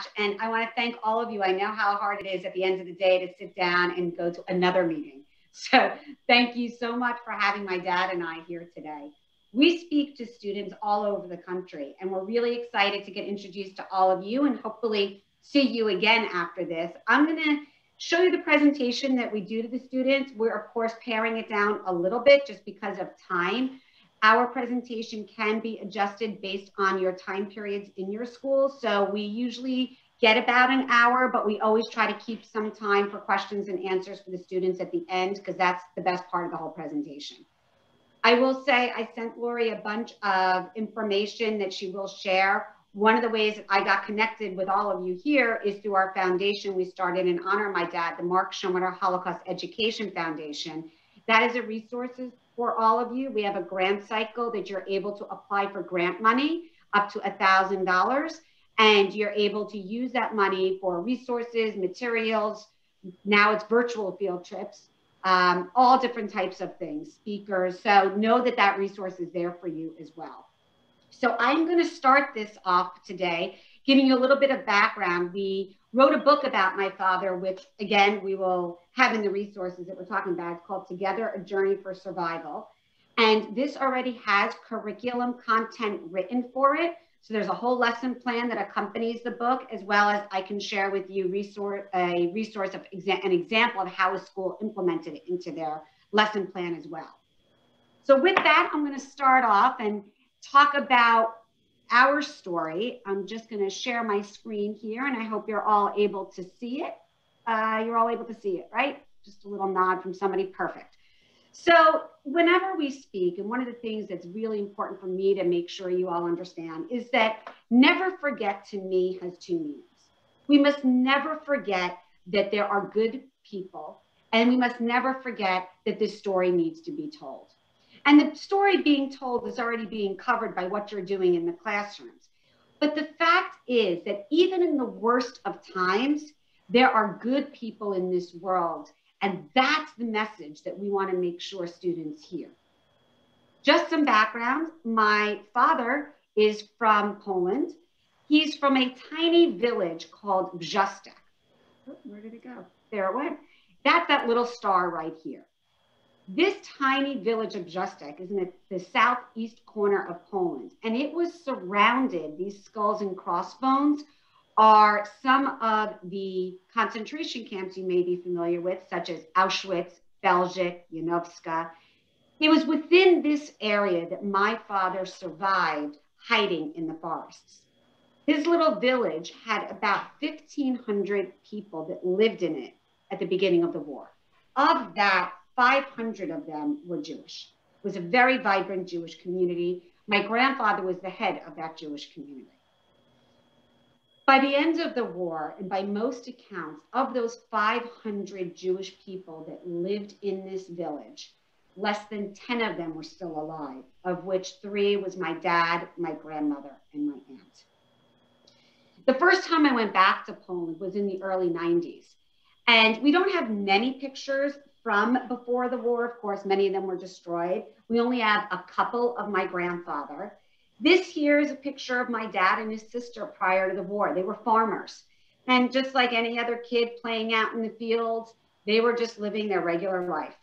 much. And I want to thank all of you. I know how hard it is at the end of the day to sit down and go to another meeting. So thank you so much for having my dad and I here today. We speak to students all over the country, and we're really excited to get introduced to all of you and hopefully see you again after this. I'm going to show you the presentation that we do to the students. We're, of course, paring it down a little bit just because of time. Our presentation can be adjusted based on your time periods in your school. So we usually get about an hour, but we always try to keep some time for questions and answers for the students at the end because that's the best part of the whole presentation. I will say I sent Lori a bunch of information that she will share. One of the ways that I got connected with all of you here is through our foundation we started in honor of my dad, the Mark Schonwetter Holocaust Education Foundation. That is a resource for all of you. We have a grant cycle that you're able to apply for grant money up to $1,000 and you're able to use that money for resources, materials. Now it's virtual field trips, um, all different types of things, speakers. So know that that resource is there for you as well. So I'm going to start this off today, giving you a little bit of background. We wrote a book about my father, which again, we will have in the resources that we're talking about. It's called Together, A Journey for Survival. And this already has curriculum content written for it. So there's a whole lesson plan that accompanies the book, as well as I can share with you resource, a resource of exa an example of how a school implemented it into their lesson plan as well. So with that, I'm going to start off and talk about our story. I'm just going to share my screen here, and I hope you're all able to see it. Uh, you're all able to see it, right? Just a little nod from somebody. Perfect. So whenever we speak, and one of the things that's really important for me to make sure you all understand is that never forget to me has two meanings. We must never forget that there are good people, and we must never forget that this story needs to be told. And the story being told is already being covered by what you're doing in the classrooms. But the fact is that even in the worst of times, there are good people in this world. And that's the message that we want to make sure students hear. Just some background my father is from Poland. He's from a tiny village called Brzostek. Oh, where did it go? There it went. That's that little star right here. This tiny village of Brzostek is in the southeast corner of Poland, and it was surrounded, these skulls and crossbones are some of the concentration camps you may be familiar with, such as Auschwitz, Belzec, Janowska. It was within this area that my father survived hiding in the forests. His little village had about 1,500 people that lived in it at the beginning of the war. Of that, 500 of them were Jewish. It was a very vibrant Jewish community. My grandfather was the head of that Jewish community. By the end of the war, and by most accounts, of those 500 Jewish people that lived in this village, less than 10 of them were still alive, of which three was my dad, my grandmother, and my aunt. The first time I went back to Poland was in the early 90s. And we don't have many pictures from before the war. Of course, many of them were destroyed. We only have a couple of my grandfather. This here is a picture of my dad and his sister prior to the war. They were farmers. And just like any other kid playing out in the fields, they were just living their regular life.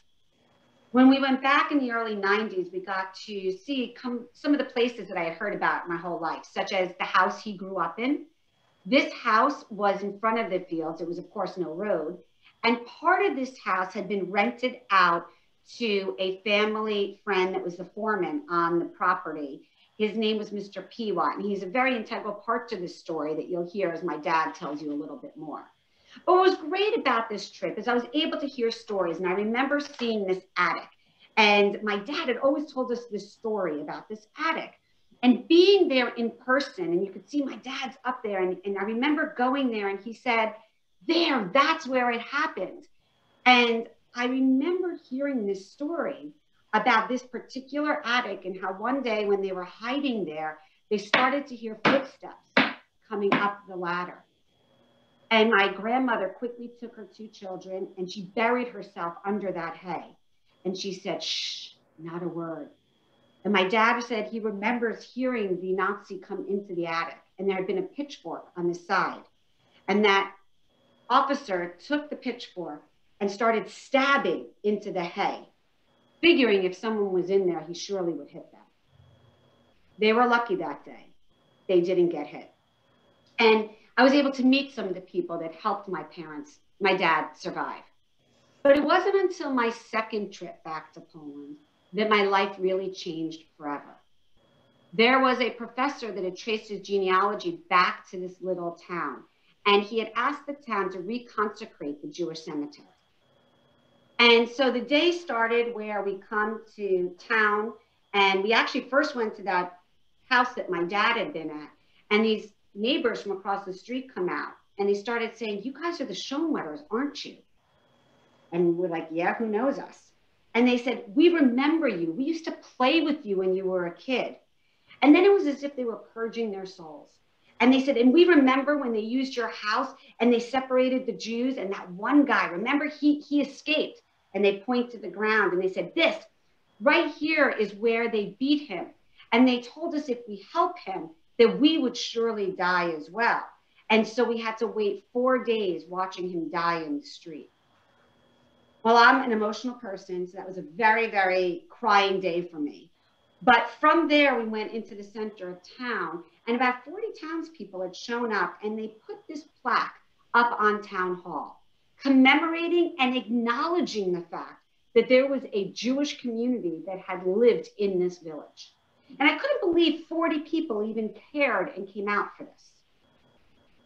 When we went back in the early 90s, we got to see come, some of the places that I had heard about my whole life, such as the house he grew up in. This house was in front of the fields. It was, of course, no road. And part of this house had been rented out to a family friend that was the foreman on the property. His name was Mr. Piwat, and he's a very integral part to this story that you'll hear as my dad tells you a little bit more. But what was great about this trip is I was able to hear stories, and I remember seeing this attic. And my dad had always told us this story about this attic. And being there in person, and you could see my dad's up there, and, and I remember going there, and he said, there, that's where it happened. And I remember hearing this story about this particular attic and how one day when they were hiding there, they started to hear footsteps coming up the ladder. And my grandmother quickly took her two children and she buried herself under that hay. And she said, shh, not a word. And my dad said he remembers hearing the Nazi come into the attic and there had been a pitchfork on the side. And that officer took the pitchfork and started stabbing into the hay, figuring if someone was in there, he surely would hit them. They were lucky that day. They didn't get hit. And I was able to meet some of the people that helped my parents, my dad, survive. But it wasn't until my second trip back to Poland that my life really changed forever. There was a professor that had traced his genealogy back to this little town, and he had asked the town to reconsecrate the Jewish cemetery. And so the day started where we come to town, and we actually first went to that house that my dad had been at, and these neighbors from across the street come out, and they started saying, "You guys are the Schonwetters, aren't you?" And we're like, "Yeah, who knows us?" And they said, "We remember you. We used to play with you when you were a kid." And then it was as if they were purging their souls. And they said, and we remember when they used your house and they separated the Jews and that one guy, remember he he escaped and they point to the ground and they said, this right here is where they beat him. And they told us if we help him, that we would surely die as well. And so we had to wait four days watching him die in the street. Well, I'm an emotional person, so that was a very, very crying day for me. But from there, we went into the center of town, and about 40 townspeople had shown up, and they put this plaque up on town hall, commemorating and acknowledging the fact that there was a Jewish community that had lived in this village. And I couldn't believe 40 people even cared and came out for this.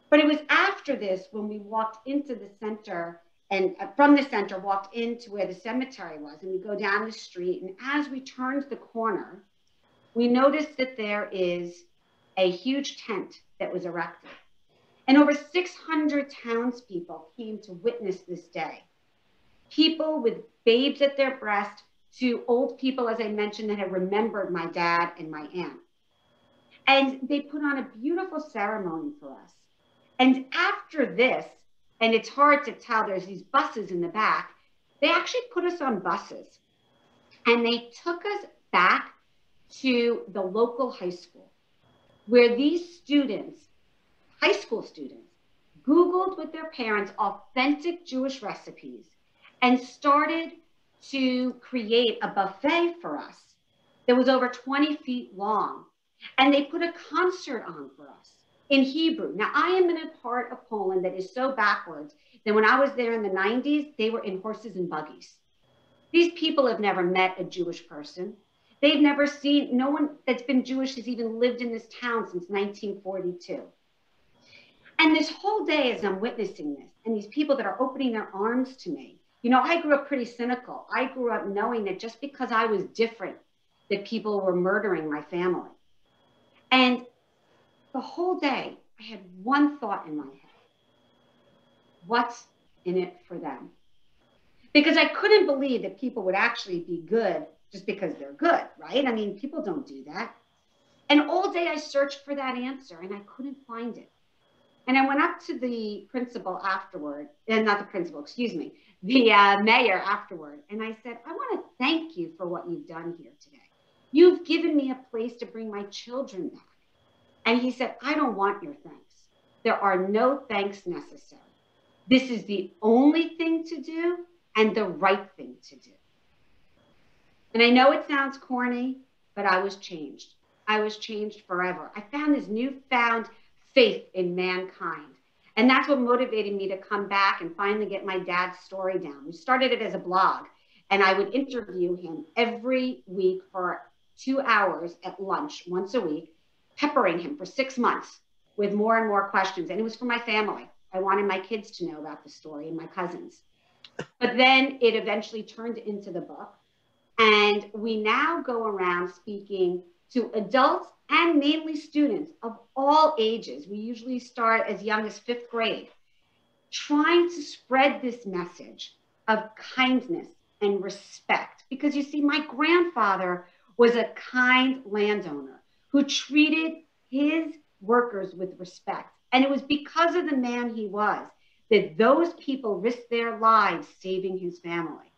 But it was after this when we walked into the center and uh, from the center walked into where the cemetery was and we go down the street and as we turned the corner we noticed that there is a huge tent that was erected and over 600 townspeople came to witness this day people with babes at their breast to old people as i mentioned that had remembered my dad and my aunt and they put on a beautiful ceremony for us and after this and it's hard to tell. There's these buses in the back. They actually put us on buses and they took us back to the local high school where these students, high school students, Googled with their parents authentic Jewish recipes and started to create a buffet for us that was over 20 feet long. And they put a concert on for us in Hebrew. Now, I am in a part of Poland that is so backwards that when I was there in the 90s, they were in horses and buggies. These people have never met a Jewish person. They've never seen, no one that's been Jewish has even lived in this town since 1942. And this whole day, as I'm witnessing this, and these people that are opening their arms to me, you know, I grew up pretty cynical. I grew up knowing that just because I was different, that people were murdering my family. And the whole day, I had one thought in my head what's in it for them? Because I couldn't believe that people would actually be good just because they're good, right? I mean, people don't do that. And all day I searched for that answer and I couldn't find it. And I went up to the principal afterward, and not the principal, excuse me, the uh, mayor afterward. And I said, I want to thank you for what you've done here today. You've given me a place to bring my children back. And he said, I don't want your thanks. There are no thanks necessary. This is the only thing to do and the right thing to do. And I know it sounds corny, but I was changed. I was changed forever. I found this newfound faith in mankind. And that's what motivated me to come back and finally get my dad's story down. We started it as a blog, and I would interview him every week for two hours at lunch once a week peppering him for six months with more and more questions. And it was for my family. I wanted my kids to know about the story and my cousins. But then it eventually turned into the book. And we now go around speaking to adults and mainly students of all ages. We usually start as young as fifth grade, trying to spread this message of kindness and respect. Because you see, my grandfather was a kind landowner who treated his workers with respect. And it was because of the man he was that those people risked their lives saving his family.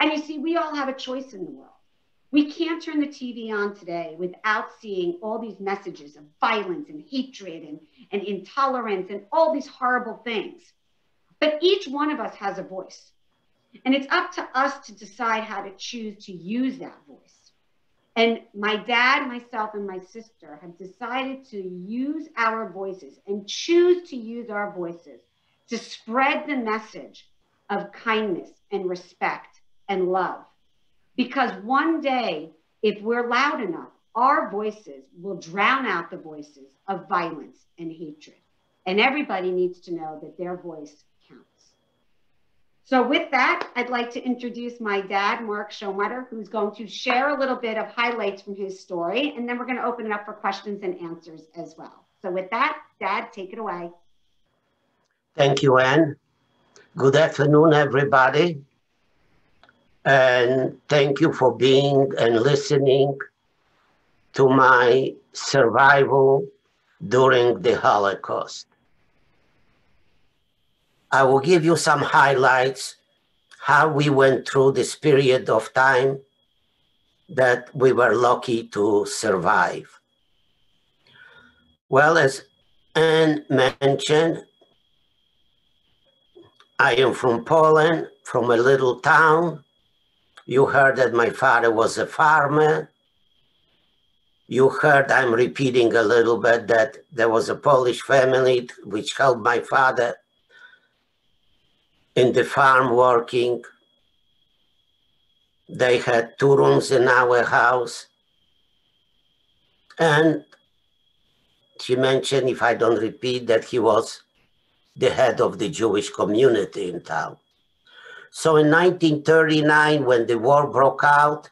And you see, we all have a choice in the world. We can't turn the TV on today without seeing all these messages of violence and hatred and, and intolerance and all these horrible things. But each one of us has a voice. And it's up to us to decide how to choose to use that voice. And my dad, myself, and my sister have decided to use our voices and choose to use our voices to spread the message of kindness and respect and love. Because one day, if we're loud enough, our voices will drown out the voices of violence and hatred. And everybody needs to know that their voice counts. so with that, I'd like to introduce my dad, Mark Schonwetter, who's going to share a little bit of highlights from his story, and then we're going to open it up for questions and answers as well. So with that, Dad, take it away. Thank you, Ann. Good afternoon, everybody. And thank you for being and listening to my survival during the Holocaust. I will give you some highlights how we went through this period of time that we were lucky to survive. Well, as Ann mentioned, I am from Poland, from a little town. You heard that my father was a farmer. You heard I'm repeating a little bit that there was a Polish family which helped my father in the farm working. They had two rooms in our house. And she mentioned, if I don't repeat, that he was the head of the Jewish community in town. So in 1939, when the war broke out,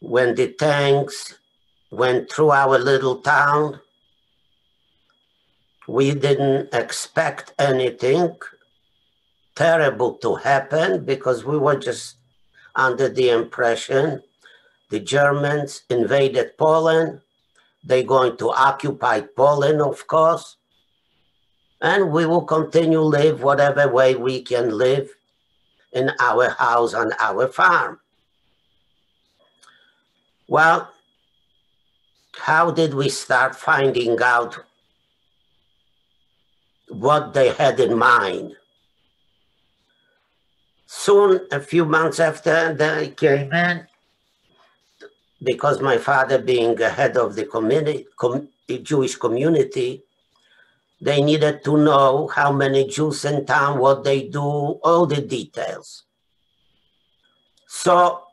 when the tanks went through our little town, we didn't expect anything terrible to happen because we were just under the impression the Germans invaded Poland. They're going to occupy Poland, of course. And we will continue live whatever way we can live in our house on our farm. Well, how did we start finding out what they had in mind? Soon, a few months after they came in, because my father being the head of the community, com, Jewish community, they needed to know how many Jews in town, what they do, all the details. So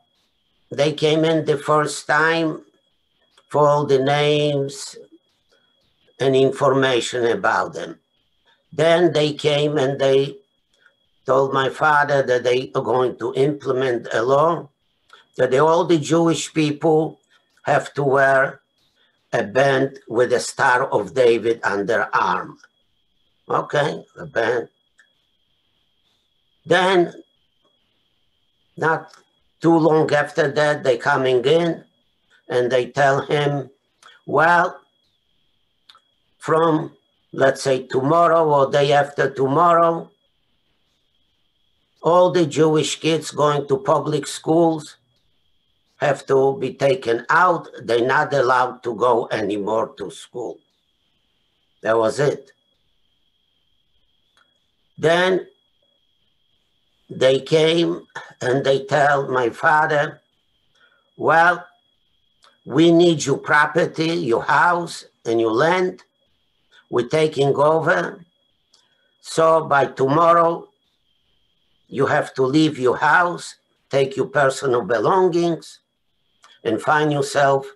they came in the first time for all the names and information about them. Then they came and they told my father that they are going to implement a law that all the Jewish people have to wear a band with a Star of David on their arm. Okay, a band. Then, not too long after that, they coming in and they tell him, well, from let's say tomorrow or day after tomorrow, all the Jewish kids going to public schools have to be taken out. They're not allowed to go anymore to school. That was it. Then they came and they tell my father, well, we need your property, your house and your land. We're taking over. So by tomorrow, you have to leave your house, take your personal belongings, and find yourself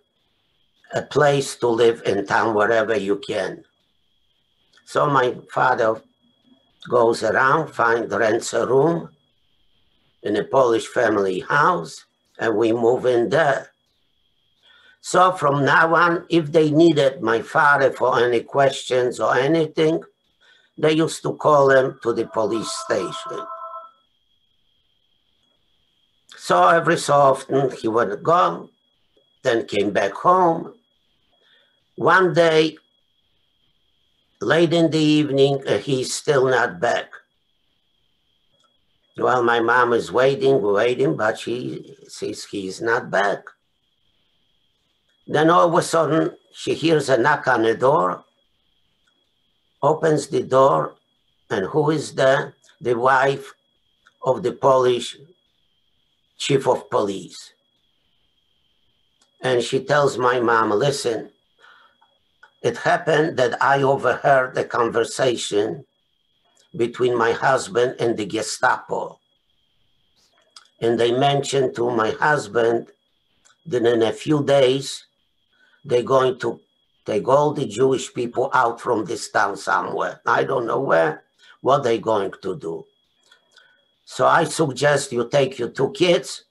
a place to live in town wherever you can. So my father goes around, finds, rents a room in a Polish family house, and we move in there. So from now on, if they needed my father for any questions or anything, they used to call him to the police station. So every so often he would go, then came back home. One day, late in the evening, uh, he's still not back. Well, my mom is waiting, waiting, but she says he's not back. Then all of a sudden, she hears a knock on the door, opens the door, and who is there? The wife of the Polish chief of police. And she tells my mom, listen, it happened that I overheard a conversation between my husband and the Gestapo. And they mentioned to my husband that in a few days, they're going to take all the Jewish people out from this town somewhere. I don't know where, what they're going to do. So I suggest you take your two kids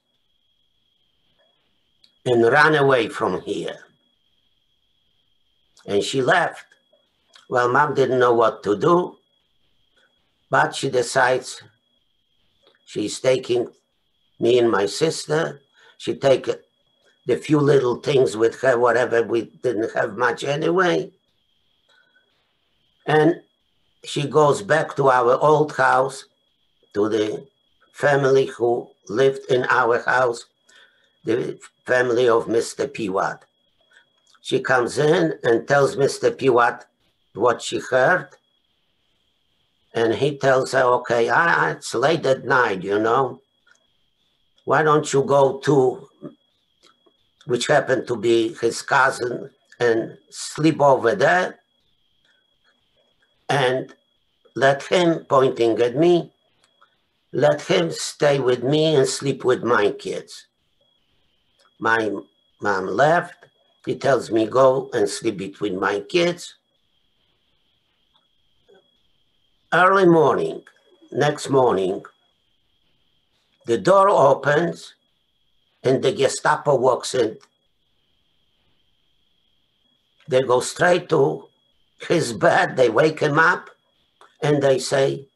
and run away from here. And she left. Well, mom didn't know what to do, but she decides she's taking me and my sister. She take the few little things with her, whatever we didn't have much anyway. And she goes back to our old house, to the family who lived in our house, the family of Mr. Piwat. She comes in and tells Mr. Piwat what she heard. And he tells her, okay, I, it's late at night, you know. Why don't you go to which happened to be his cousin, and sleep over there and let him, pointing at me, let him stay with me and sleep with my kids. My mom left. He tells me, go and sleep between my kids. Early morning, next morning, the door opens and the Gestapo walks in. They go straight to his bed, they wake him up, and they say,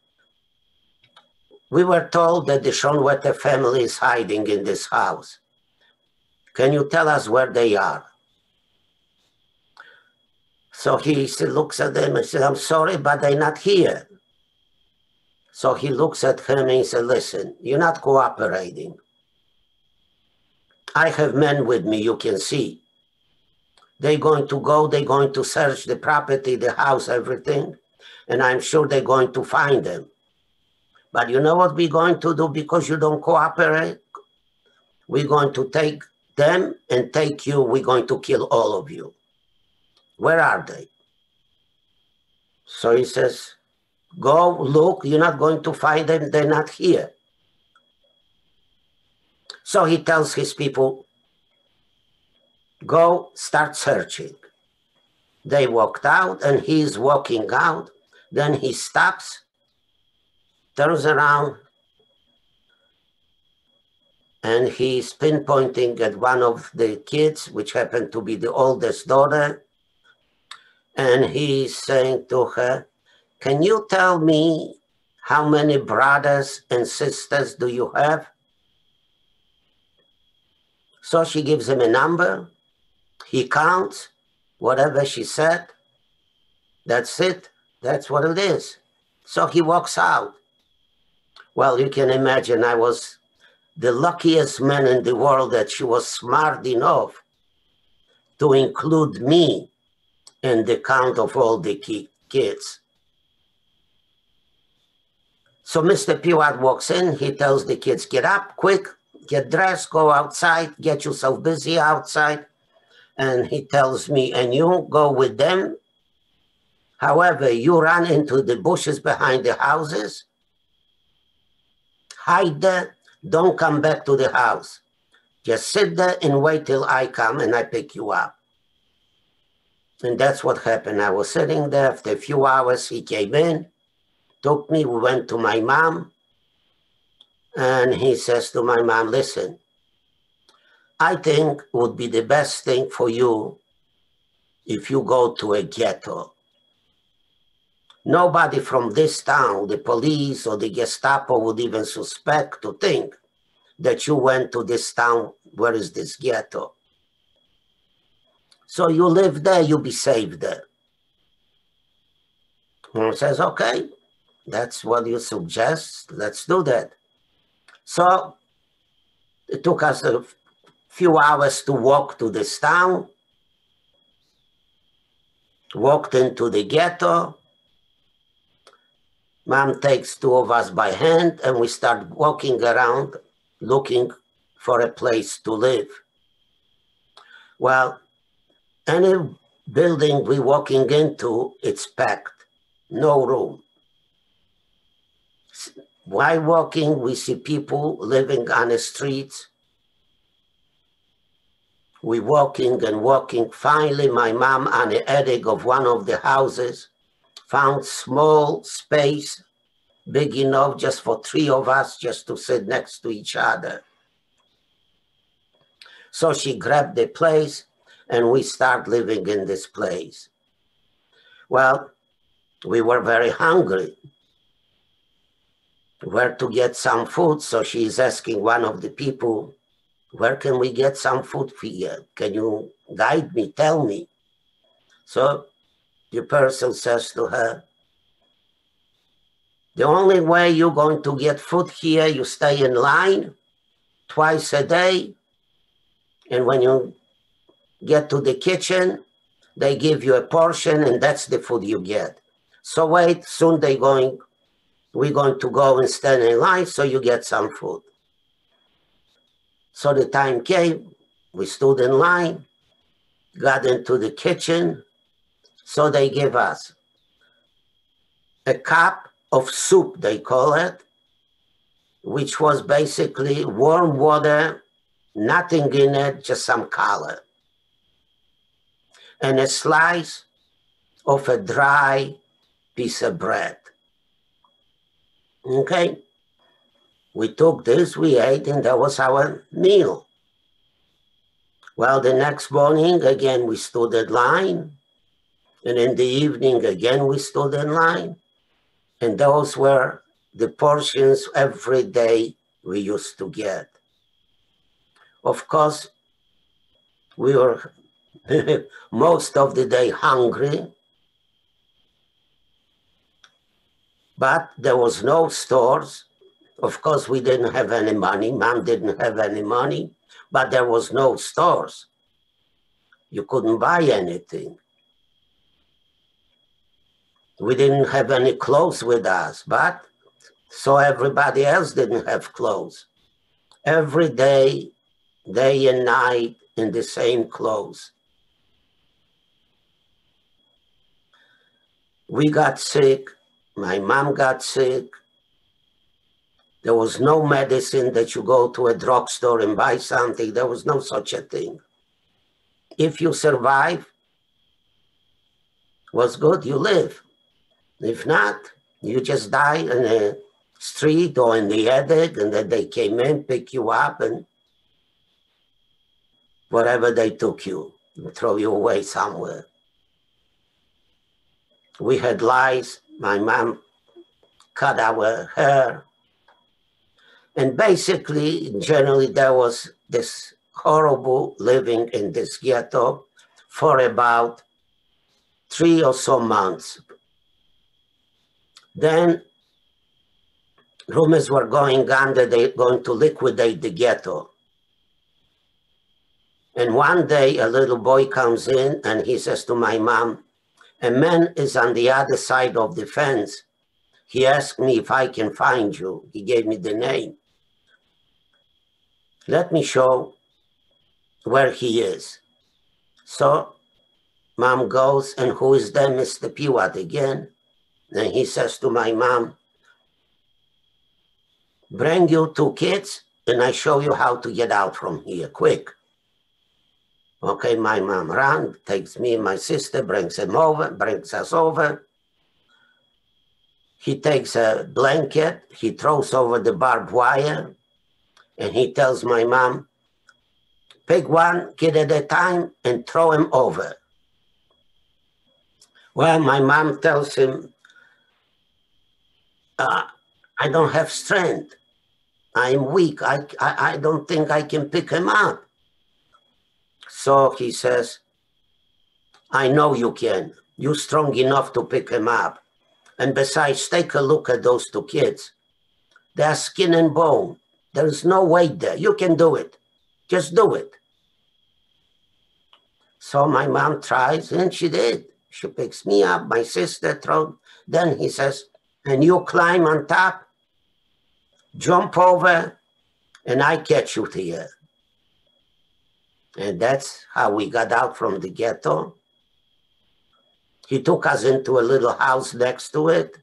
we were told that the Schonwetter family is hiding in this house. Can you tell us where they are? So he looks at them and says, I'm sorry, but they're not here. So he looks at him and says, listen, you're not cooperating. I have men with me, you can see. They're going to go, they're going to search the property, the house, everything, and I'm sure they're going to find them. But you know what we're going to do because you don't cooperate? We're going to take them and take you, we're going to kill all of you. Where are they? So he says, Go look, you're not going to find them, they're not here. So he tells his people, go start searching. They walked out and he's walking out. Then he stops, turns around, and he's pinpointing at one of the kids, which happened to be the oldest daughter. And he's saying to her, Can you tell me how many brothers and sisters do you have? So she gives him a number. He counts whatever she said. That's it. That's what it is. So he walks out. Well, you can imagine I was the luckiest man in the world that she was smart enough to include me in the count of all the kids. So Mr. Piwat walks in, he tells the kids, get up quick, get dressed, go outside, get yourself busy outside. And he tells me, and you go with them. However, you run into the bushes behind the houses, hide there, don't come back to the house. Just sit there and wait till I come and I pick you up. And that's what happened. I was sitting there. After a few hours, he came in, took me, we went to my mom. And he says to my mom, listen, I think would be the best thing for you if you go to a ghetto. Nobody from this town, the police or the Gestapo would even suspect to think that you went to this town. Where is this ghetto? So you live there, you'll be safe there. And says, okay, that's what you suggest. Let's do that. So it took us a few hours to walk to this town. Walked into the ghetto. Mom takes two of us by hand and we start walking around looking for a place to live. Well, any building we walking into, it's packed, no room. While walking, we see people living on the streets. We walking and walking. Finally, my mom on the attic of one of the houses found small space, big enough just for three of us just to sit next to each other. So she grabbed the place and we start living in this place. Well, we were very hungry. Where to get some food? So she's asking one of the people, where can we get some food for you? Can you guide me, tell me? So the person says to her, the only way you're going to get food here, you stay in line twice a day. And when you get to the kitchen, they give you a portion and that's the food you get. So wait, soon they going, we're going to go and stand in line so you get some food. So the time came, we stood in line, got into the kitchen, so they give us a cup of soup, they call it, which was basically warm water, nothing in it, just some color and a slice of a dry piece of bread. Okay? We took this, we ate, and that was our meal. Well, the next morning, again, we stood in line. And in the evening, again, we stood in line. And those were the portions every day we used to get. Of course, we were most of the day hungry. But there was no stores. Of course, we didn't have any money. Mom didn't have any money, but there was no stores. You couldn't buy anything. We didn't have any clothes with us, but so everybody else didn't have clothes. Every day, day and night, in the same clothes. we got sick, my mom got sick. There was no medicine that you go to a drugstore and buy something. There was no such a thing. If you survive, was good, you live. If not, you just die in the street or in the attic, and then they came in, pick you up, and wherever they took you, throw you away somewhere we had lies. My mom cut our hair. And basically, generally, there was this horrible living in this ghetto for about three or so months. Then rumors were going on that they're going to liquidate the ghetto. And one day a little boy comes in and he says to my mom, a man is on the other side of the fence. He asked me if I can find you. He gave me the name. Let me show where he is. So mom goes, and who is that, Mr. Piwat again? And he says to my mom, bring you two kids and I show you how to get out from here, quick. Okay, my mom ran, takes me and my sister, brings him over, brings us over. He takes a blanket, he throws over the barbed wire, and he tells my mom, pick one kid at a time and throw him over. Well, my mom tells him, uh, I don't have strength. I'm weak. I, I, I don't think I can pick him up. So he says, I know you can. You're strong enough to pick him up. And besides, take a look at those two kids. They're skin and bone. There's no weight there. You can do it. Just do it. So my mom tries, and she did. She picks me up, my sister throws. Then he says, and you climb on top, jump over, and I catch you here. And that's how we got out from the ghetto. He took us into a little house next to it.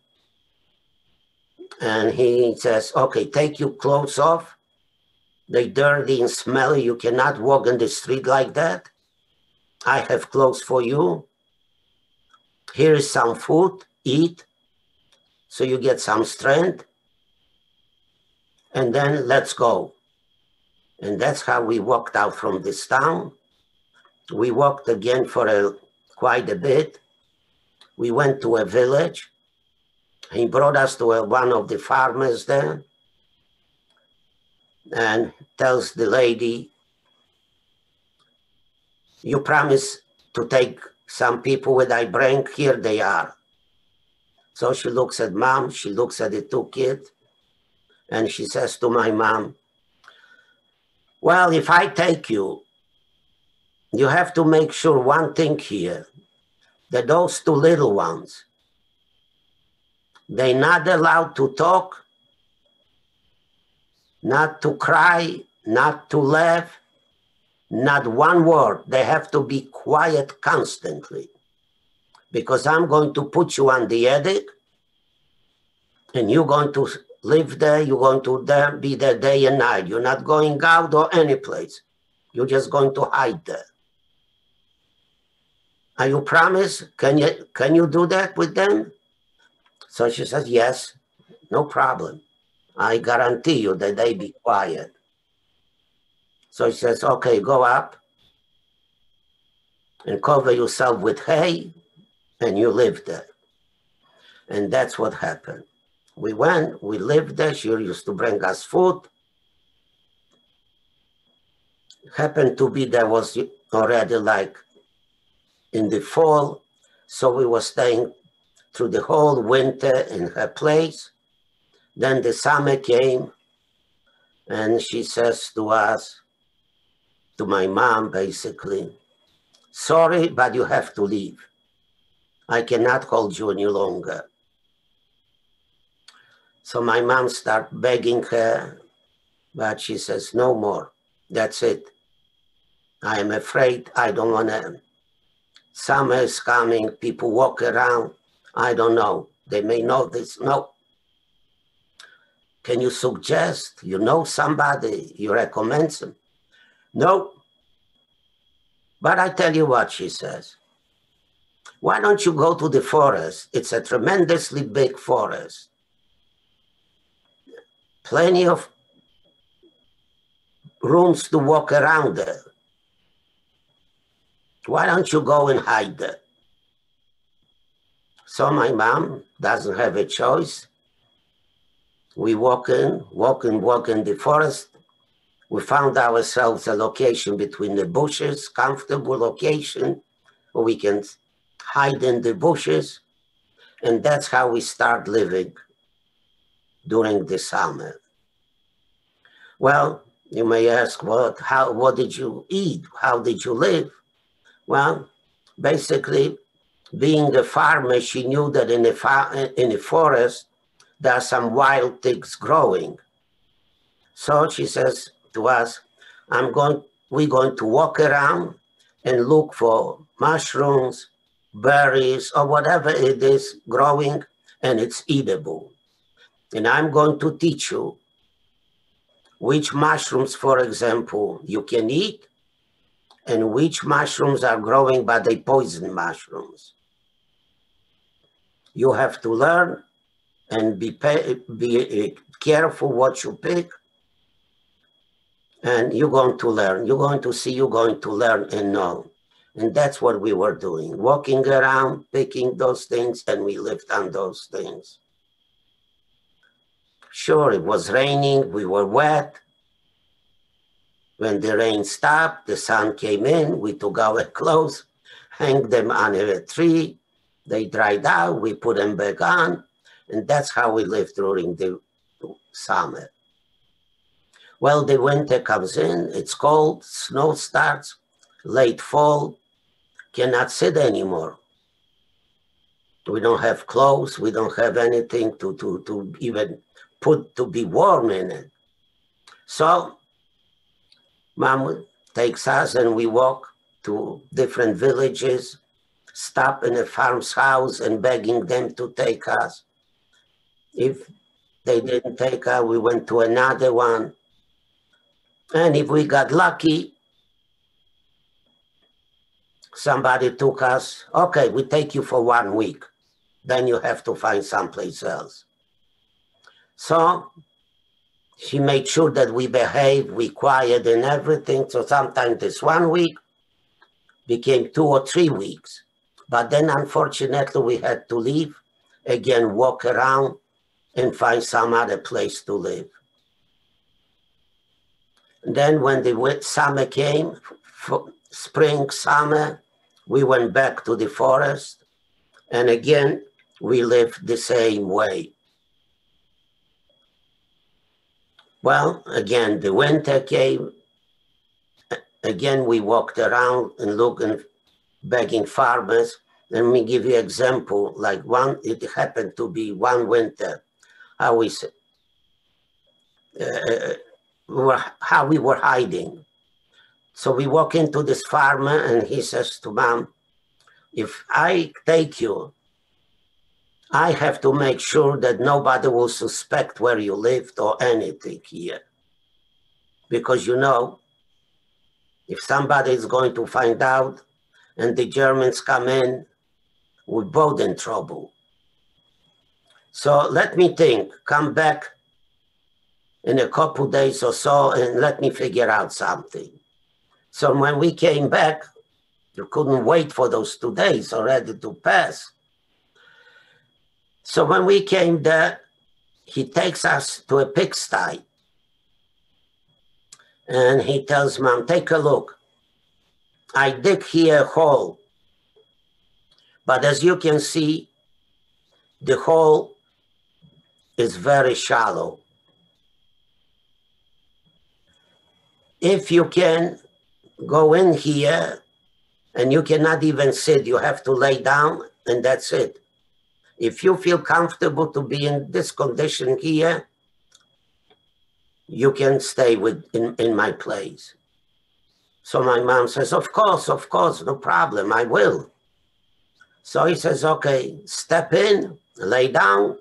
And he says, okay, take your clothes off. They're dirty and smelly. You cannot walk in the street like that. I have clothes for you. Here is some food, eat, so you get some strength. And then let's go. And that's how we walked out from this town. We walked again for a, quite a bit. We went to a village. He brought us to a, one of the farmers there and tells the lady, you promise to take some people that I bring, here they are. So she looks at mom, she looks at the two kids, and she says to my mom, well, if I take you, you have to make sure one thing here, that those two little ones, they're not allowed to talk, not to cry, not to laugh, not one word. They have to be quiet constantly because I'm going to put you on the attic and you're going to live there. You're going to there, be there day and night. You're not going out or any place. You're just going to hide there. Are you promise? Can you can you do that with them? So she says, yes, no problem. I guarantee you that they be quiet. So she says, okay, go up and cover yourself with hay and you live there. And that's what happened. We went, we lived there. She used to bring us food. Happened to be there was already like in the fall. So we were staying through the whole winter in her place. Then the summer came and she says to us, to my mom, basically, sorry, but you have to leave. I cannot hold you any longer. So my mom start begging her, but she says, no more. That's it. I am afraid I don't want to. Summer is coming, people walk around. I don't know. They may know this. No. Can you suggest? You know somebody, you recommend them. No. But I tell you what, she says. Why don't you go to the forest? It's a tremendously big forest. Plenty of rooms to walk around there. Why don't you go and hide there? So my mom doesn't have a choice. We walk in, walk in, walk in the forest, we found ourselves a location between the bushes, comfortable location where we can hide in the bushes. And that's how we start living during the summer. Well, you may ask, what, how, what did you eat? How did you live? Well, basically, being a farmer, she knew that in the, in the forest, there are some wild things growing. So she says, to us, I'm going, we're going to walk around and look for mushrooms, berries, or whatever it is growing and it's eatable. And I'm going to teach you which mushrooms, for example, you can eat and which mushrooms are growing but they poison mushrooms. You have to learn and be, be eh, careful what you pick and you're going to learn. You're going to see, you're going to learn and know. And that's what we were doing, walking around, picking those things, and we lived on those things. Sure, it was raining, we were wet. When the rain stopped, the sun came in, we took our clothes, hang them on a tree, they dried out, we put them back on, and that's how we lived during the summer. Well, the winter comes in, it's cold, snow starts, late fall, cannot sit anymore. We don't have clothes, we don't have anything to, to, to even put to be warm in it. So mom takes us and we walk to different villages, stop in a farm's house and begging them to take us. If they didn't take us, we went to another one. And if we got lucky, somebody took us, okay, we take you for one week. Then you have to find someplace else. So she made sure that we behave, we quiet and everything. So sometimes this one week became two or three weeks. But then unfortunately we had to leave, again, walk around and find some other place to live. Then when the summer came, spring, summer, we went back to the forest and again, we lived the same way. Well, again, the winter came. Again, we walked around and looking, begging farmers. Let me give you example. Like one, it happened to be one winter. How we, uh, how we were hiding. So we walk into this farmer uh, and he says to mom, if I take you I have to make sure that nobody will suspect where you lived or anything here. Because you know, if somebody is going to find out and the Germans come in, we're both in trouble. So let me think, come back in a couple days or so and let me figure out something. So when we came back, you couldn't wait for those two days already to pass. So when we came there, he takes us to a pigsty. And he tells mom, take a look. I dig here a hole. But as you can see, the hole is very shallow. If you can go in here and you cannot even sit, you have to lay down and that's it. If you feel comfortable to be in this condition here, you can stay with in, in my place. So my mom says, of course, of course, no problem, I will. So he says, okay, step in, lay down.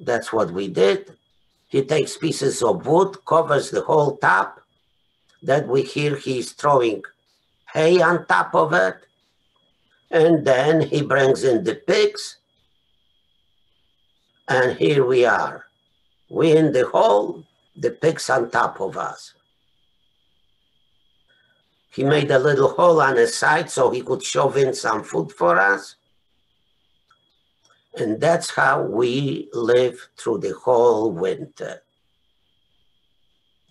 That's what we did. He takes pieces of wood, covers the whole top. Then we hear he's throwing hay on top of it. And then he brings in the pigs. And here we are. We in the hole, the pigs on top of us. He made a little hole on his side so he could shove in some food for us. And that's how we live through the whole winter.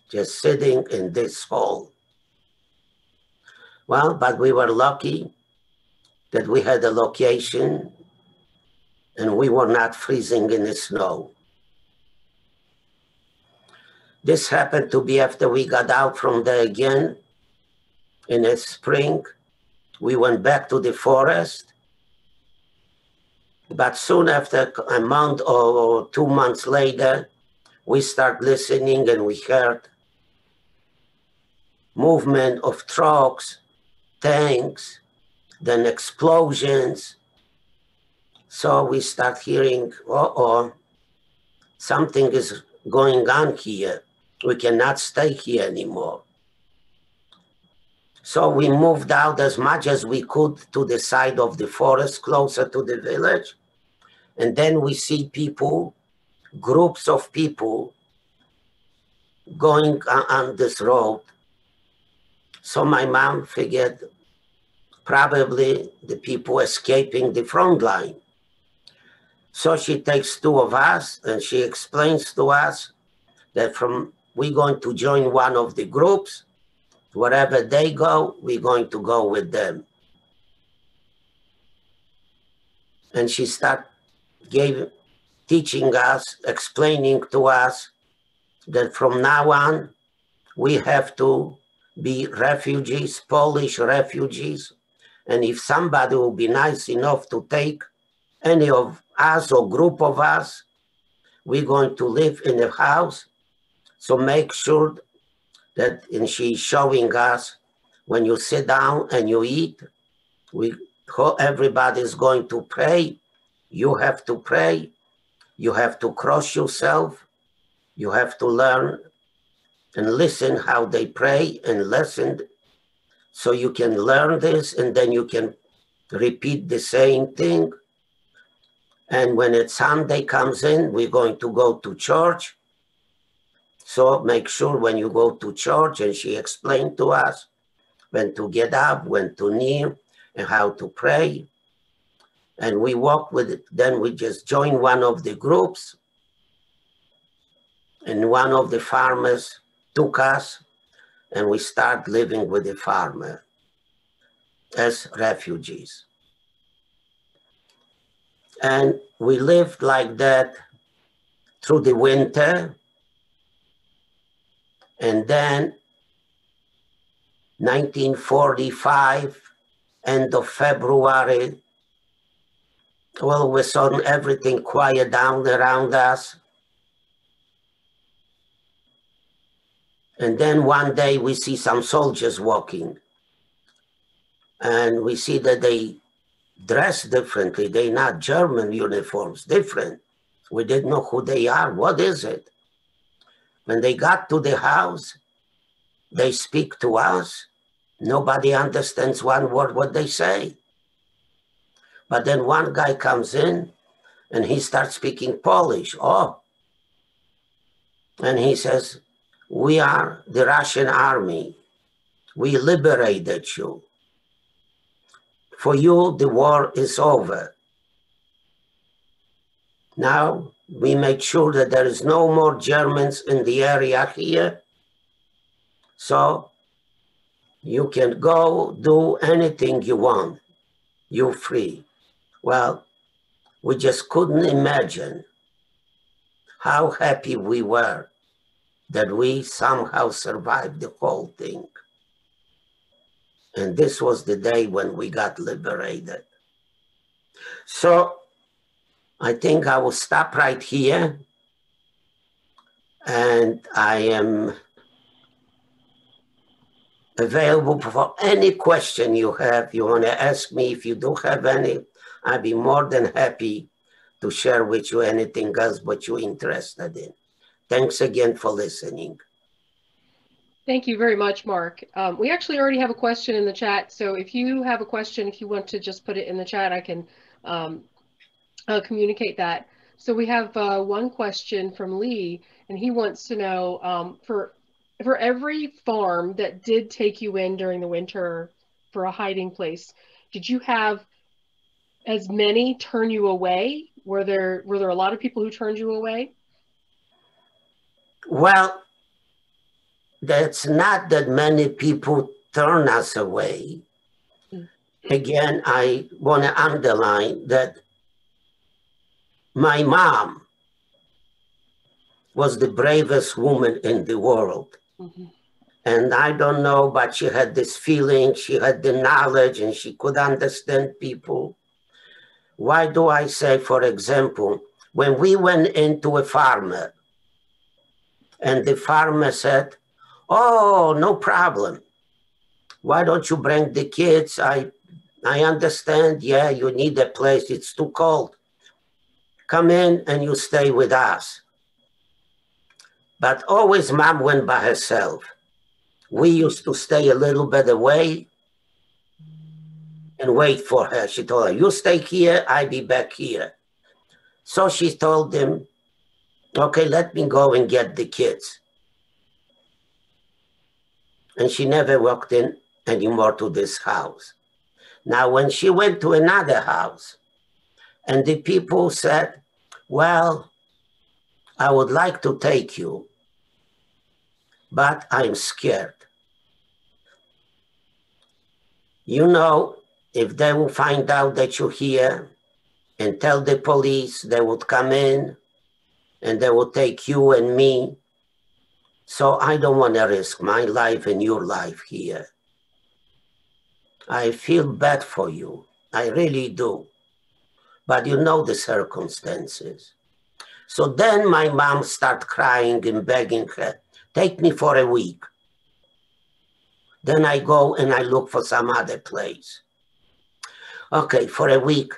Just sitting in this hole. Well, but we were lucky that we had a location and we were not freezing in the snow. This happened to be after we got out from there again in the spring. We went back to the forest. But soon after a month or two months later, we start listening and we heard movement of trucks, tanks, then explosions. So we start hearing, oh, oh, something is going on here. We cannot stay here anymore. So we moved out as much as we could to the side of the forest, closer to the village. And then we see people, groups of people going on this road. So my mom figured probably the people escaping the front line. So she takes two of us and she explains to us that from we're going to join one of the groups. Wherever they go, we're going to go with them. And she started gave, teaching us, explaining to us that from now on we have to be refugees, Polish refugees. And if somebody will be nice enough to take any of us or group of us, we're going to live in a house. So make sure that, and she's showing us when you sit down and you eat, we everybody's going to pray. You have to pray. You have to cross yourself. You have to learn and listen how they pray and listen so you can learn this and then you can repeat the same thing. And when it's Sunday comes in, we're going to go to church. So make sure when you go to church, and she explained to us when to get up, when to kneel, and how to pray. And we walk with it. Then we just join one of the groups. And one of the farmers took us and we start living with the farmer as refugees. And we lived like that through the winter. And then 1945, end of February, all of a everything quiet down around us. And then one day we see some soldiers walking. And we see that they dress differently. They're not German uniforms, different. We didn't know who they are. What is it? When they got to the house, they speak to us. Nobody understands one word what they say. But then one guy comes in and he starts speaking Polish. Oh. And he says, we are the Russian army. We liberated you. For you, the war is over. Now we make sure that there is no more Germans in the area here. So you can go do anything you want. You're free. Well, we just couldn't imagine how happy we were that we somehow survived the whole thing. And this was the day when we got liberated. So I think I will stop right here. And I am available for any question you have. You want to ask me if you do have any, I'd be more than happy to share with you anything else what you're interested in. Thanks again for listening. Thank you very much, Mark. Um, we actually already have a question in the chat. So if you have a question, if you want to just put it in the chat, I can um, uh, communicate that. So we have uh, one question from Lee, and he wants to know um, for for every farm that did take you in during the winter for a hiding place, did you have as many turn you away? Were there were there a lot of people who turned you away? Well, that's not that many people turn us away. Again, I want to underline that my mom was the bravest woman in the world. Mm-hmm. And I don't know, but she had this feeling, she had the knowledge, and she could understand people. Why do I say, for example, when we went into a farmer, and the farmer said, Oh, no problem. Why don't you bring the kids? I, I understand. Yeah, you need a place. It's too cold. Come in and you stay with us. But always mom went by herself. We used to stay a little bit away and wait for her. She told her, You stay here, I be back here. So she told him, Okay, let me go and get the kids. And she never walked in anymore to this house. Now, when she went to another house, and the people said, Well, I would like to take you, but I'm scared. You know, if they will find out that you're here and tell the police, they would come in and they will take you and me So I don't want to risk my life and your life here. I feel bad for you. I really do. But you know the circumstances. So then my mom started crying and begging her, take me for a week. Then I go and I look for some other place. Okay, for a week,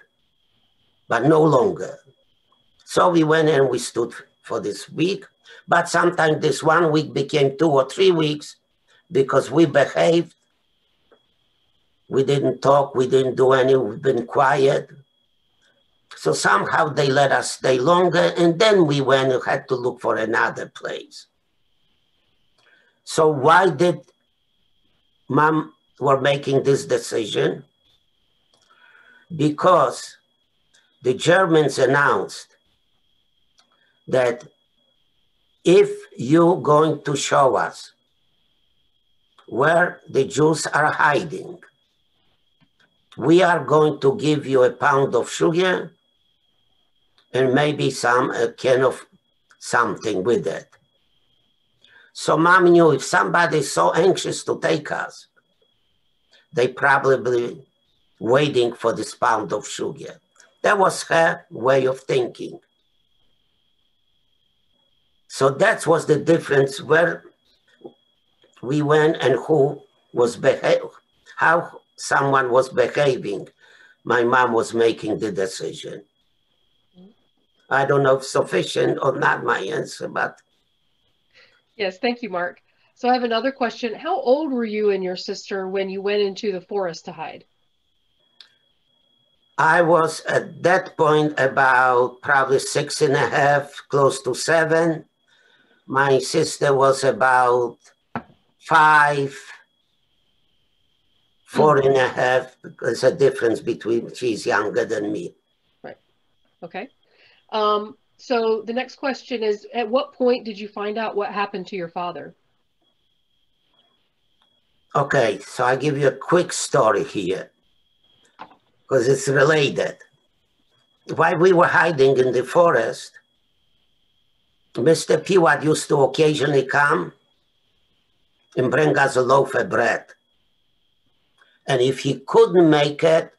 but no longer. So we went and we stood for this week, but sometimes this one week became two or three weeks because we behaved. We didn't talk, we didn't do any, we've been quiet. So somehow they let us stay longer, and then we went and had to look for another place. So why did mom were making this decision? Because the Germans announced that if you're going to show us where the Jews are hiding, we are going to give you a pound of sugar and maybe some a can of something with it. So mom knew if somebody is so anxious to take us, they probably waiting for this pound of sugar. That was her way of thinking. So that was the difference where we went and who was behave, how someone was behaving. My mom was making the decision. I don't know if sufficient or not my answer, but. Yes, thank you, Mark. So I have another question. How old were you and your sister when you went into the forest to hide? I was at that point about probably six and a half, close to seven. My sister was about five, four and a half. There's a difference between she's younger than me. Right. Okay. Um, so the next question is, at what point did you find out what happened to your father? Okay, so I give you a quick story here because it's related. While we were hiding in the forest, Mr. Piwat used to occasionally come and bring us a loaf of bread. And if he couldn't make it,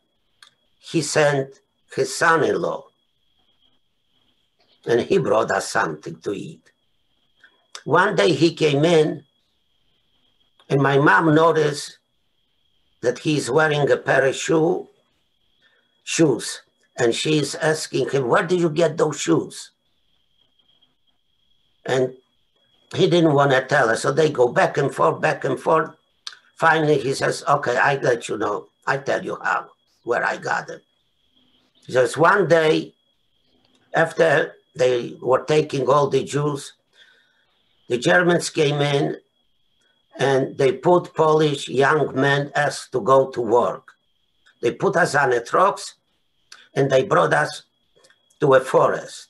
he sent his son-in-law and he brought us something to eat. One day he came in, and my mom noticed that he's wearing a pair of shoe, shoes, and she's asking him, Where did you get those shoes? And he didn't want to tell her, so they go back and forth, back and forth. Finally, he says, Okay, I let you know. I tell you how, where I got it. He says, One day, after they were taking all the Jews. The Germans came in and they put Polish young men as to go to work. They put us on the trucks and they brought us to a forest.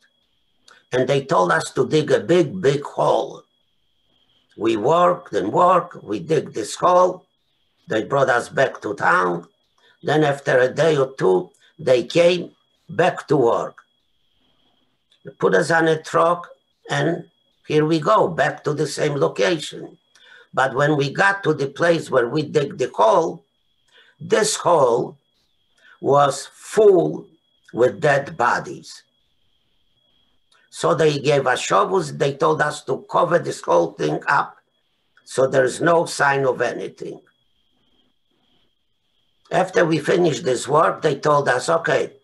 And they told us to dig a big, big hole. We worked and worked, we dig this hole. They brought us back to town. Then after a day or two, they came back to work They put us on a truck, and here we go, back to the same location. But when we got to the place where we dig the hole, this hole was full with dead bodies. So they gave us shovels. They told us to cover this whole thing up so there's no sign of anything. After we finished this work, they told us, okay,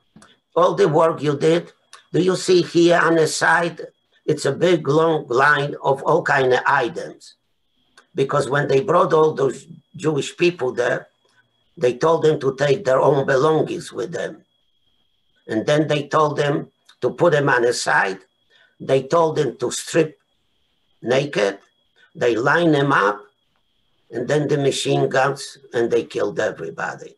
all the work you did, do you see here on the side? It's a big long line of all kind of items. Because when they brought all those Jewish people there, they told them to take their own belongings with them. And then they told them to put them on the side. They told them to strip naked. They line them up. And then the machine guns and they killed everybody.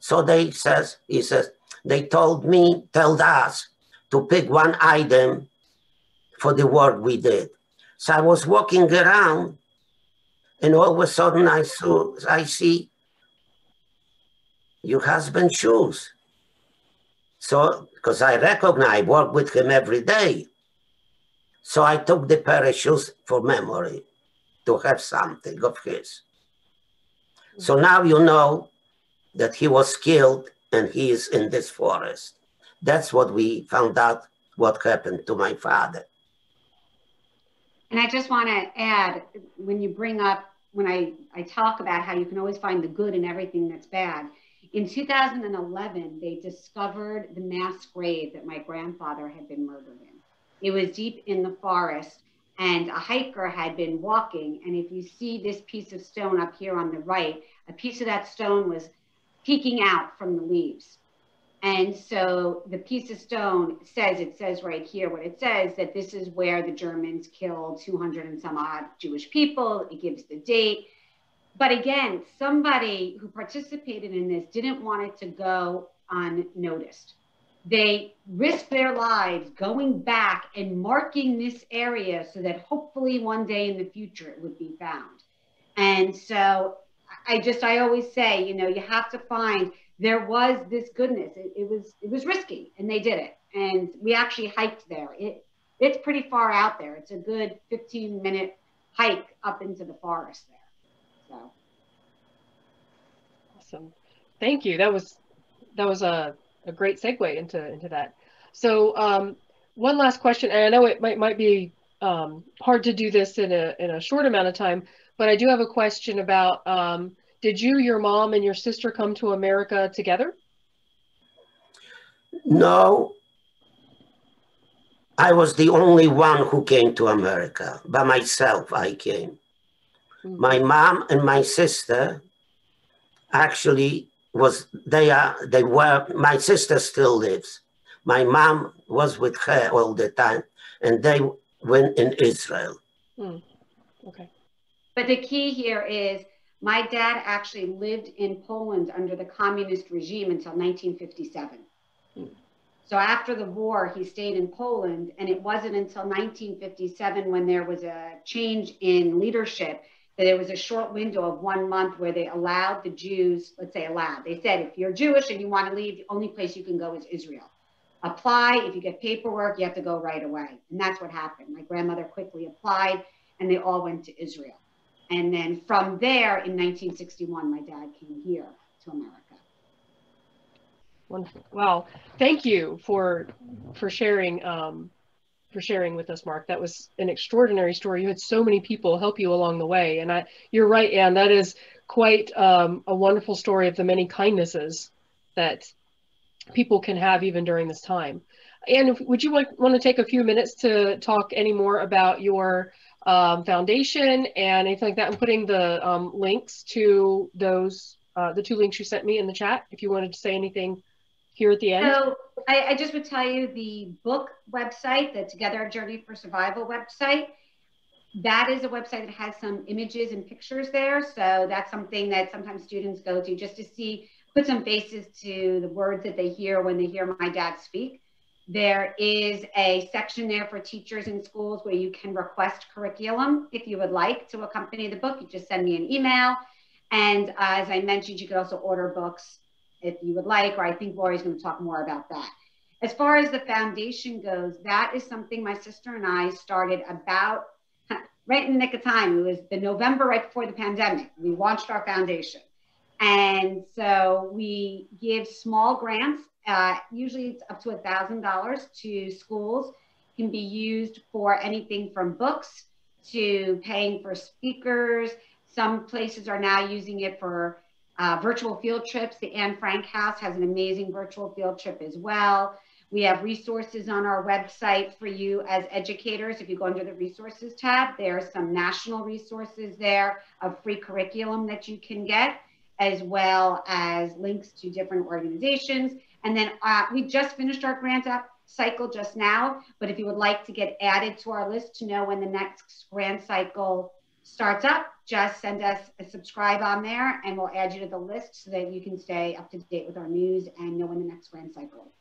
So they says, he says, they told me, told us to pick one item for the work we did. So I was walking around and all of a sudden I saw I see your husband's shoes. So because I recognize I work with him every day. So I took the shoes for memory to have something of his. So mm-hmm. now you know that he was killed and he is in this forest. That's what we found out what happened to my father. And I just want to add when you bring up, when I, I talk about how you can always find the good in everything that's bad. In 2011, they discovered the mass grave that my grandfather had been murdered in. It was deep in the forest, and a hiker had been walking. And if you see this piece of stone up here on the right, a piece of that stone was peeking out from the leaves. And so the piece of stone says, it says right here what it says, that this is where the Germans killed 200 and some odd Jewish people. It gives the date. But again, somebody who participated in this didn't want it to go unnoticed. They risked their lives going back and marking this area so that hopefully one day in the future it would be found. And so I just, I always say, you know, you have to find there was this goodness. It, it, was it was risky, and they did it. And we actually hiked there. It it's pretty far out there. It's a good 15 minute hike up into the forest there. So awesome. Thank you. That was that was a, a great segue into into that. So um, one last question, and I know it might might be um, hard to do this in a in a short amount of time, but I do have a question about um, did you, your mom, and your sister come to America together? No. I was the only one who came to America. By myself, I came. Mm. My mom and my sister actually was they are they were my sister still lives. My mom was with her all the time, and they went in Israel. Mm. Okay. But the key here is my dad actually lived in Poland under the communist regime until 1957. Hmm. So after the war, he stayed in Poland, and it wasn't until 1957 when there was a change in leadership that there was a short window of one month where they allowed the Jews, let's say allowed, they said if you're Jewish and you want to leave, the only place you can go is Israel. Apply, if you get paperwork, you have to go right away. And that's what happened. My grandmother quickly applied, and they all went to Israel. And then from there, in 1961, my dad came here to America. Well, thank you for for sharing um, for sharing with us, Mark. That was an extraordinary story. You had so many people help you along the way, and I, you're right, Ann. That is quite um, a wonderful story of the many kindnesses that people can have even during this time. And would you want, want to take a few minutes to talk any more about your um, foundation and anything like that. I'm putting the um, links to those, uh, the two links you sent me in the chat if you wanted to say anything here at the end. So I, I just would tell you the book website, the Together A Journey for Survival website, that is a website that has some images and pictures there. So that's something that sometimes students go to just to see, put some faces to the words that they hear when they hear my dad speak. There is a section there for teachers in schools where you can request curriculum if you would like to accompany the book. You just send me an email. And uh, as I mentioned, you could also order books if you would like, or I think Lori's going to talk more about that. As far as the foundation goes, that is something my sister and I started about right in the nick of time. It was the November right before the pandemic. We launched our foundation. And so we give small grants uh, usually it's up to a $1,000 to schools, can be used for anything from books to paying for speakers. Some places are now using it for uh, virtual field trips. The Anne Frank House has an amazing virtual field trip as well. We have resources on our website for you as educators. If you go under the resources tab, there are some national resources there of free curriculum that you can get, as well as links to different organizations. And then uh, we just finished our grant cycle just now, but if you would like to get added to our list to know when the next grant cycle starts up, just send us a subscribe on there and we'll add you to the list so that you can stay up to date with our news and know when the next grant cycle